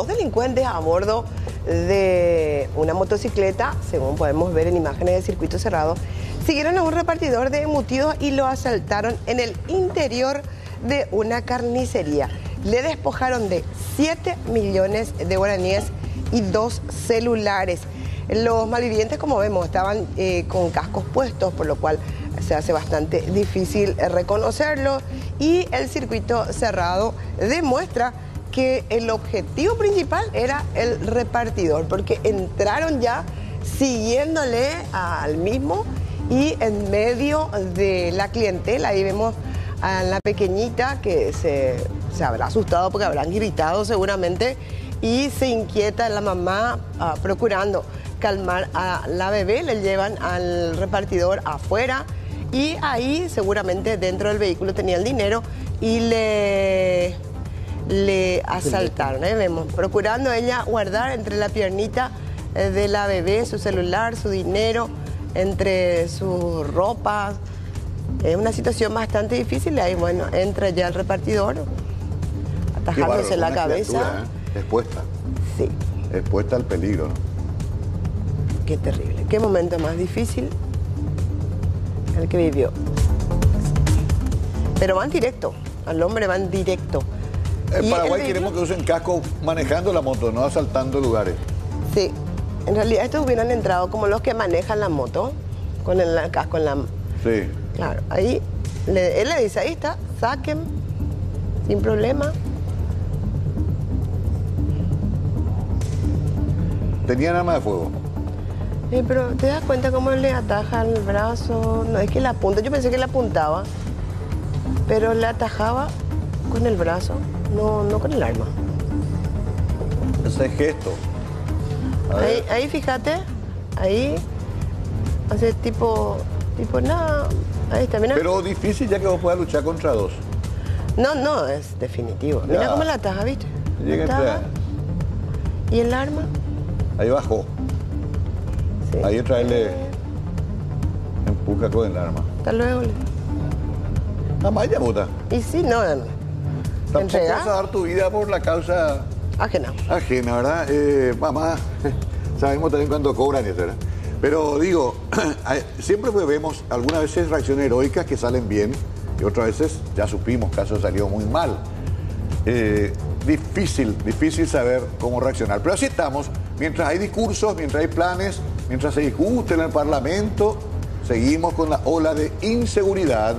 dos delincuentes a bordo de una motocicleta, según podemos ver en imágenes de circuito cerrado, siguieron a un repartidor de embutidos y lo asaltaron en el interior de una carnicería. Le despojaron de 7 millones de guaraníes y dos celulares. Los malvivientes, como vemos, estaban eh, con cascos puestos, por lo cual se hace bastante difícil reconocerlo y el circuito cerrado demuestra que el objetivo principal era el repartidor, porque entraron ya siguiéndole al mismo y en medio de la clientela, ahí vemos a la pequeñita que se, se habrá asustado porque habrán gritado seguramente y se inquieta la mamá ah, procurando calmar a la bebé, le llevan al repartidor afuera y ahí seguramente dentro del vehículo tenía el dinero y le, le asaltaron. ¿eh? Vemos, procurando ella guardar entre la piernita eh, de la bebé su celular, su dinero, entre sus ropas. Es una situación bastante difícil. Ahí, bueno, entra ya el repartidor, atajándose la cabeza. Criatura, ¿eh? Expuesta. Sí, Expuesta al peligro. ¿no? qué terrible. Qué momento más difícil el que vivió. Pero van directo, al hombre van directo. En Paraguay queremos que usen casco manejando la moto, no asaltando lugares. Sí, en realidad estos hubieran entrado como los que manejan la moto, con el casco en la... Sí. Claro, ahí le- él le dice, ahí está, saquen, sin problema. Tenían arma de fuego. Eh, pero te das cuenta cómo le ataja el brazo, no es que le apunta, yo pensé que le apuntaba, pero le atajaba con el brazo, no, no con el arma. Ese gesto. Ahí, ahí fíjate, ahí hace tipo, tipo nada, ahí está, mira. Pero difícil ya que vos puedas luchar contra dos. No, no, es definitivo. Mira cómo la ataja, ¿viste? Llega La. ¿Y el arma? Ahí bajó. Sí. Ahí entra él le empuja con el arma. Hasta luego. Nada más ya puta. Y sí, no, no. Tampoco Entrega. vas a dar tu vida por la causa Ajena. ajena, ¿verdad? Eh, mamá, sabemos también cuánto cobran ¿verdad? Pero digo, siempre vemos algunas veces reacciones heroicas que salen bien y otras veces ya supimos casos salió muy mal. Eh, difícil, difícil saber cómo reaccionar. Pero así estamos, mientras hay discursos, mientras hay planes, mientras se discute en el Parlamento, seguimos con la ola de inseguridad